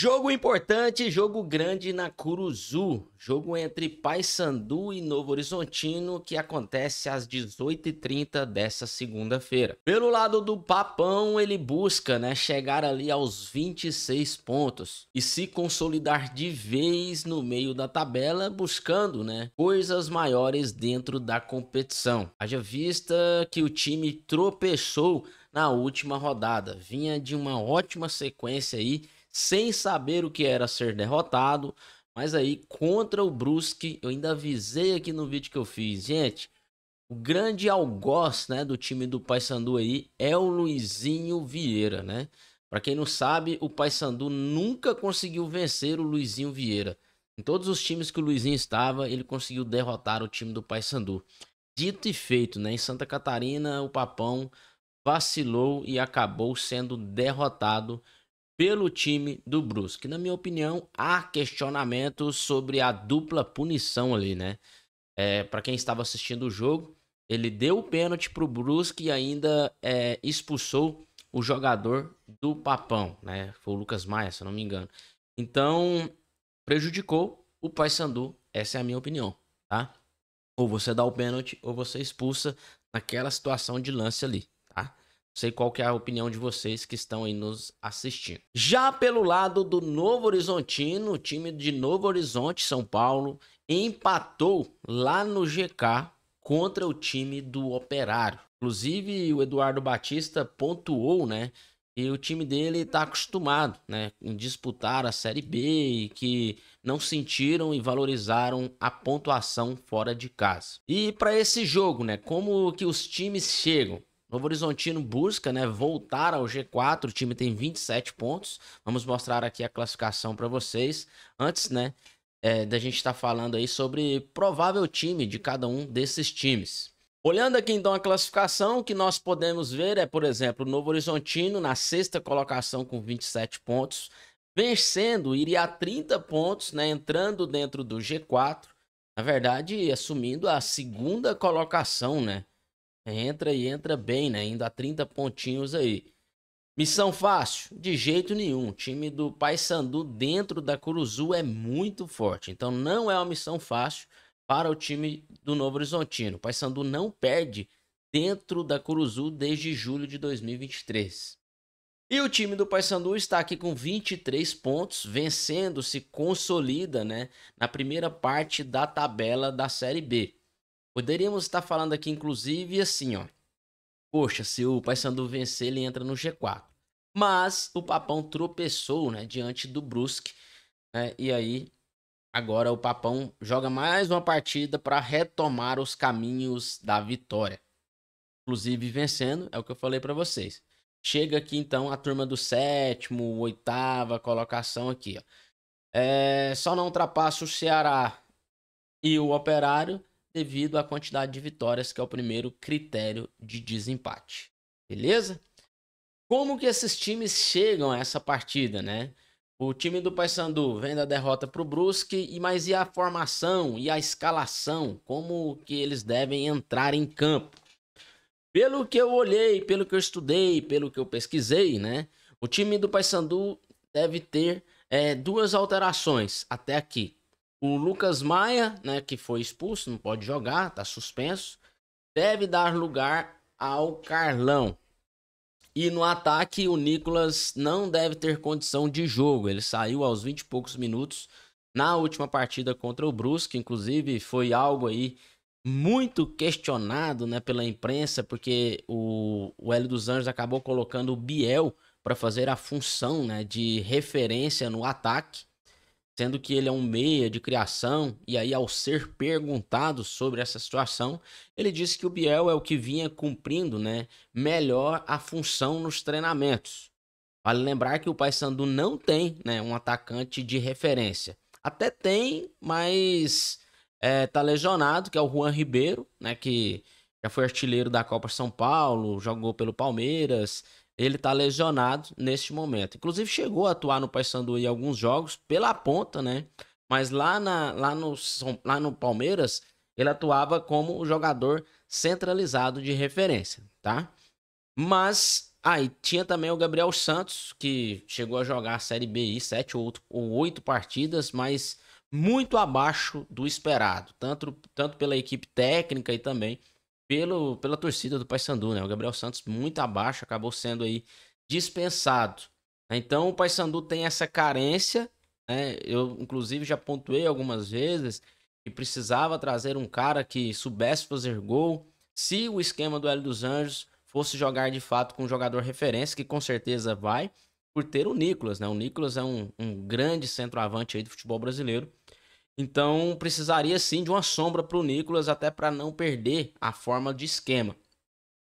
Jogo importante, jogo grande na Curuzu. Jogo entre Paysandu e Novo Horizontino que acontece às 18h30 dessa segunda-feira. Pelo lado do Papão, ele busca né, chegar ali aos 26 pontos e se consolidar de vez no meio da tabela, buscando né, coisas maiores dentro da competição. Haja vista que o time tropeçou na última rodada, vinha de uma ótima sequência aí sem saber o que era ser derrotado. Mas aí, contra o Brusque, eu ainda avisei aqui no vídeo que eu fiz. Gente, o grande algoz né, do time do Paysandu aí é o Luizinho Vieira, né? Para quem não sabe, o Paysandu nunca conseguiu vencer o Luizinho Vieira. Em todos os times que o Luizinho estava, ele conseguiu derrotar o time do Paysandu. Dito e feito, né? Em Santa Catarina, o Papão vacilou e acabou sendo derrotado pelo time do Brusque. Na minha opinião, há questionamentos sobre a dupla punição ali, né? É, para quem estava assistindo o jogo, ele deu o pênalti para o Brusque e ainda é, expulsou o jogador do Papão, né? Foi o Lucas Maia, se eu não me engano. Então, prejudicou o Paysandu. Essa é a minha opinião, tá? Ou você dá o pênalti ou você expulsa naquela situação de lance ali sei qual que é a opinião de vocês que estão aí nos assistindo. Já pelo lado do Novo Horizontino, o time de Novo Horizonte, São Paulo, empatou lá no GK contra o time do Operário. Inclusive, o Eduardo Batista pontuou, né? E o time dele está acostumado, né, em disputar a Série B e que não sentiram e valorizaram a pontuação fora de casa. E para esse jogo, né, como que os times chegam? Novo Horizontino busca né, voltar ao G4, o time tem 27 pontos. Vamos mostrar aqui a classificação para vocês. Antes né, é, da gente estar tá falando aí sobre provável time de cada um desses times. Olhando aqui então a classificação, o que nós podemos ver é, por exemplo, o Novo Horizontino na sexta colocação com 27 pontos, vencendo, iria a 30 pontos, né, entrando dentro do G4. Na verdade, assumindo a segunda colocação, né? Entra e entra bem, né? A 30 pontinhos aí. Missão fácil? De jeito nenhum. O time do Paysandu dentro da Curuzu é muito forte. Então não é uma missão fácil para o time do Novo Horizontino. O Paysandu não perde dentro da Curuzu desde julho de 2023. E o time do Paysandu está aqui com 23 pontos, vencendo, se consolida, né, na primeira parte da tabela da Série B. Poderíamos estar falando aqui, inclusive, assim, ó. Poxa, se o Paysandu vencer, ele entra no G4. Mas o Papão tropeçou, né, diante do Brusque, né, e aí agora o Papão joga mais uma partida para retomar os caminhos da vitória. Inclusive vencendo, é o que eu falei para vocês. Chega aqui então a turma do sétimo, oitava colocação aqui, ó. É, só não ultrapassa o Ceará e o Operário devido à quantidade de vitórias, que é o primeiro critério de desempate. Beleza? Como que esses times chegam a essa partida, né? O time do Paysandu vem da derrota para o Brusque, e mas e a formação e a escalação? Como que eles devem entrar em campo? Pelo que eu olhei, pelo que eu estudei, pelo que eu pesquisei, né? O time do Paysandu deve ter é, duas alterações até aqui. O Lucas Maia, né, que foi expulso, não pode jogar, tá suspenso, deve dar lugar ao Carlão. E no ataque, o Nicolas não deve ter condição de jogo. Ele saiu aos 20 e poucos minutos na última partida contra o Brusque. Inclusive, foi algo aí muito questionado né, pela imprensa, porque o, o Hélio dos Anjos acabou colocando o Biel para fazer a função né, de referência no ataque sendo que ele é um meia de criação, e aí, ao ser perguntado sobre essa situação, ele disse que o Biel é o que vinha cumprindo né, melhor a função nos treinamentos. Vale lembrar que o Paysandu não tem né, um atacante de referência. Até tem, mas é, tá lesionado, que é o Juan Ribeiro, né, que já foi artilheiro da Copa São Paulo, jogou pelo Palmeiras, ele está lesionado neste momento. Inclusive chegou a atuar no Paysandu em alguns jogos pela ponta, né? Mas lá, na, lá, no, lá no Palmeiras, ele atuava como jogador centralizado de referência, tá? Mas Ah, e tinha também o Gabriel Santos, que chegou a jogar a Série B aí, sete ou oito partidas, mas muito abaixo do esperado, tanto, tanto pela equipe técnica e também pelo, pela torcida do Paysandu, né? O Gabriel Santos muito abaixo, acabou sendo aí dispensado. Então o Paysandu tem essa carência, né? Eu inclusive já pontuei algumas vezes que precisava trazer um cara que soubesse fazer gol, se o esquema do Hélio dos Anjos fosse jogar de fato com um jogador referência, que com certeza vai, por ter o Nicolas, né? O Nicolas é um, um grande centroavante aí do futebol brasileiro. Então precisaria sim de uma sombra para o Nicolas, até para não perder a forma de esquema,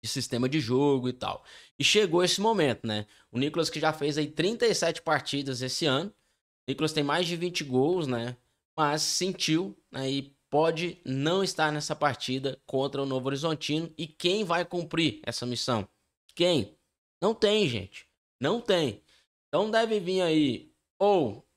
de sistema de jogo e tal. E chegou esse momento, né? O Nicolas que já fez aí 37 partidas esse ano. O Nicolas tem mais de 20 gols, né? Mas sentiu né? e pode não estar nessa partida contra o Novo Horizontino. E quem vai cumprir essa missão? Quem? Não tem, gente. Não tem. Então deve vir aí ou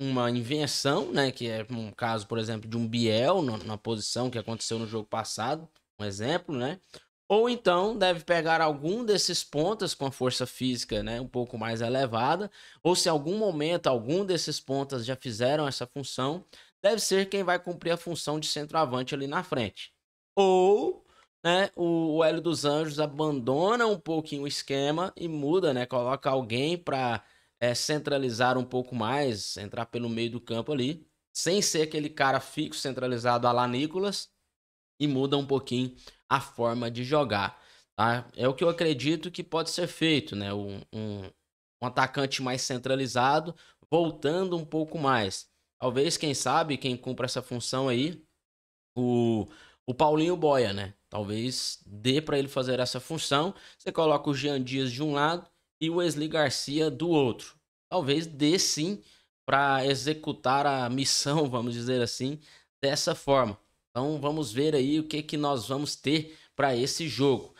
uma invenção, né? Que é um caso, por exemplo, de um Biel na posição que aconteceu no jogo passado, um exemplo, né? Ou então deve pegar algum desses pontas com a força física né, um pouco mais elevada, ou se algum momento algum desses pontas já fizeram essa função, deve ser quem vai cumprir a função de centroavante ali na frente. Ou né, o, o Hélio dos Anjos abandona um pouquinho o esquema e muda, né, coloca alguém para é, centralizar um pouco mais, entrar pelo meio do campo ali, sem ser aquele cara fixo centralizado a lá Nicolas, e muda um pouquinho a forma de jogar. Tá? É o que eu acredito que pode ser feito, né? Um, um, um atacante mais centralizado, voltando um pouco mais. Talvez, quem sabe, quem cumpra essa função aí, o, o Paulinho Boia, né? Talvez dê para ele fazer essa função. Você coloca o Jean Dias de um lado e Wesley Garcia do outro. Talvez dê sim para executar a missão, vamos dizer assim, dessa forma. Então vamos ver aí o que, que nós vamos ter para esse jogo.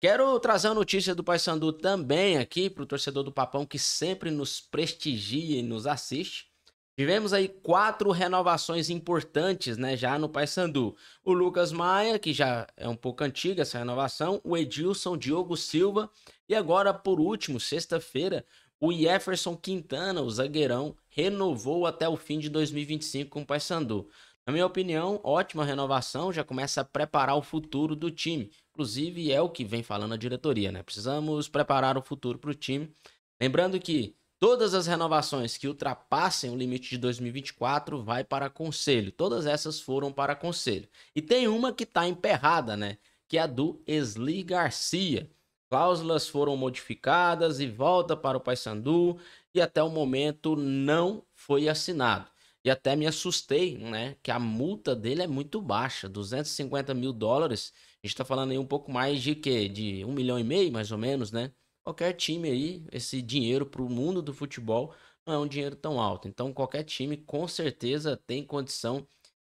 Quero trazer a notícia do Paysandu também aqui para o torcedor do Papão que sempre nos prestigia e nos assiste. Tivemos aí quatro renovações importantes, né, já no Paysandu. O Lucas Maia, que já é um pouco antiga essa renovação, o Edilson Diogo Silva e agora por último, sexta-feira, o Jefferson Quintana, o zagueirão, renovou até o fim de 2025 com o Paysandu. Na minha opinião, ótima renovação, já começa a preparar o futuro do time. Inclusive, é o que vem falando a diretoria, né? Precisamos preparar o futuro para o time. Lembrando que todas as renovações que ultrapassem o limite de 2024 vai para conselho. Todas essas foram para conselho. E tem uma que está emperrada, né? Que é a do Esli Garcia. Cláusulas foram modificadas e volta para o Paysandu e até o momento não foi assinado. E até me assustei, né? Que a multa dele é muito baixa, 250 mil dólares. A gente tá falando aí um pouco mais de quê? De um milhão e meio, mais ou menos, né? Qualquer time aí, esse dinheiro para o mundo do futebol não é um dinheiro tão alto. Então, qualquer time com certeza tem condição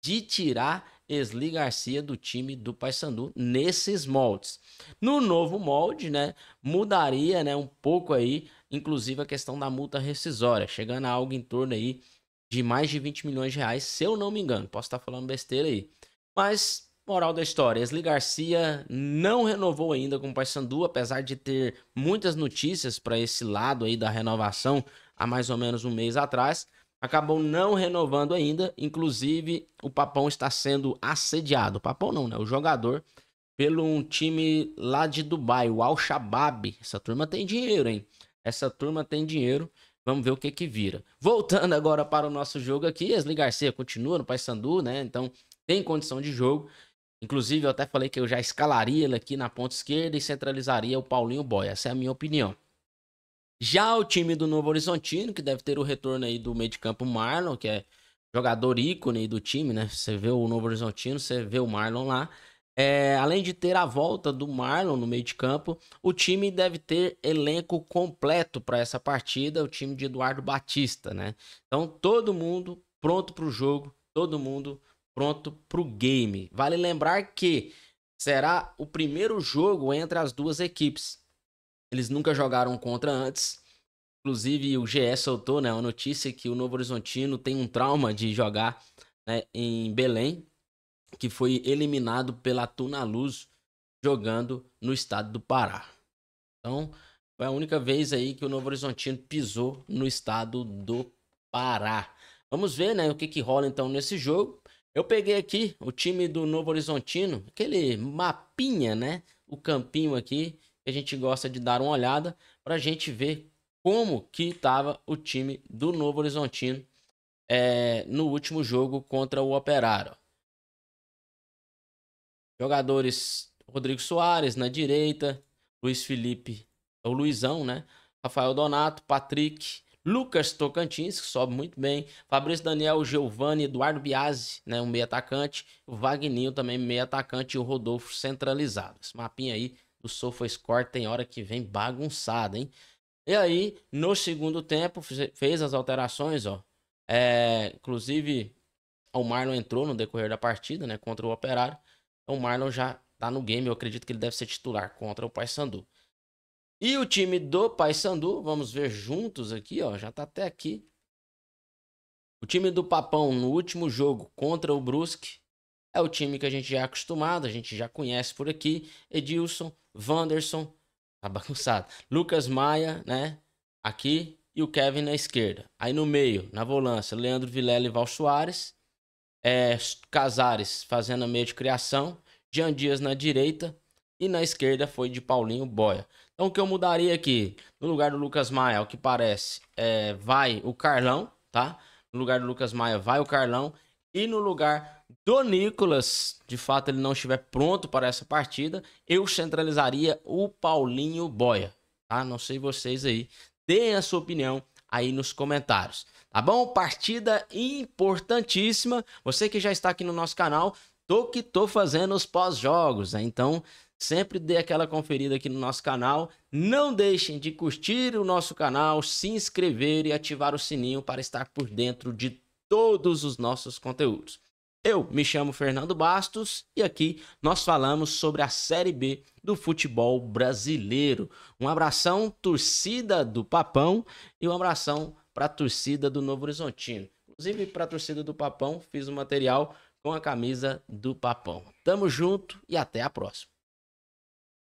de tirar Esli Garcia do time do Paysandu nesses moldes. No novo molde, né, mudaria, né, um pouco aí, inclusive a questão da multa rescisória, chegando a algo em torno aí de mais de 20 milhões de reais, se eu não me engano. Posso estar falando besteira aí. Mas, moral da história, Esli Garcia não renovou ainda com o Paysandu, apesar de ter muitas notícias para esse lado aí da renovação há mais ou menos um mês atrás. Acabou não renovando ainda, inclusive o Papão está sendo assediado. O Papão não, né? O jogador pelo um time lá de Dubai, o Al Shabab. Essa turma tem dinheiro, hein? Essa turma tem dinheiro Vamos ver o que que vira. Voltando agora para o nosso jogo aqui, Esli Garcia continua no Paysandu, né? Então tem condição de jogo. Inclusive, eu até falei que eu já escalaria ele aqui na ponta esquerda e centralizaria o Paulinho Boy. Essa é a minha opinião. Já o time do Novo Horizontino, que deve ter o retorno aí do meio de campo Marlon, que é jogador ícone do time, né? Você vê o Novo Horizontino, você vê o Marlon lá. É, além de ter a volta do Marlon no meio de campo, o time deve ter elenco completo para essa partida, o time de Eduardo Batista, né? Então todo mundo pronto para o jogo, todo mundo pronto para o game. Vale lembrar que será o primeiro jogo entre as duas equipes. Eles nunca jogaram contra antes. Inclusive o GE soltou né, uma notícia que o Novo Horizontino tem um trauma de jogar né, em Belém, que foi eliminado pela Tuna Luz jogando no estado do Pará. Então, Foi a única vez aí que o Novo Horizontino pisou no estado do Pará. Vamos ver, né, o que que rola então nesse jogo. Eu peguei aqui o time do Novo Horizontino, aquele mapinha, né, o campinho aqui, que a gente gosta de dar uma olhada para a gente ver como que estava o time do Novo Horizontino é, no último jogo contra o Operário. Jogadores Rodrigo Soares na direita, Luiz Felipe, o Luizão, né? Rafael Donato, Patrick, Lucas Tocantins, que sobe muito bem, Fabrício Daniel, Giovanni, Eduardo Biasi, né, um meio atacante, o Vagninho também meio atacante e o Rodolfo centralizado. Esse mapinha aí do SofaScore tem hora que vem bagunçado, hein? E aí, no segundo tempo, fez as alterações, ó. É, inclusive, o Marlon entrou no decorrer da partida, né, contra o Operário. Então, o Marlon já tá no game, eu acredito que ele deve ser titular contra o Paysandu. E o time do Paysandu, vamos ver juntos aqui, ó, já tá até aqui. O time do Papão no último jogo contra o Brusque é o time que a gente já é acostumado, a gente já conhece por aqui. Edilson, Wanderson, tá bagunçado. Lucas Maia, né? Aqui e o Kevin na esquerda. Aí no meio, na volância, Leandro Vilela e Val Soares. É, Casares fazendo a meia de criação. Jean Dias na direita. E na esquerda foi de Paulinho Boia. Então o que eu mudaria aqui, no lugar do Lucas Maia, o que parece, é, vai o Carlão, tá? No lugar do Lucas Maia vai o Carlão. E no lugar do Nicolas, de fato ele não estiver pronto para essa partida, eu centralizaria o Paulinho Boia, tá? Não sei vocês aí, deem a sua opinião aí nos comentários, tá bom? Partida importantíssima. Você que já está aqui no nosso canal, tô que tô fazendo os pós-jogos, né? Então, sempre dê aquela conferida aqui no nosso canal. Não deixem de curtir o nosso canal, se inscrever e ativar o sininho para estar por dentro de todos os nossos conteúdos. Eu me chamo Fernando Bastos e aqui nós falamos sobre a Série B do futebol brasileiro. Um abração, torcida do Papão, e um abração para a torcida do Novo Horizontino. Inclusive, para a torcida do Papão, fiz o um material com a camisa do Papão. Tamo junto e até a próxima.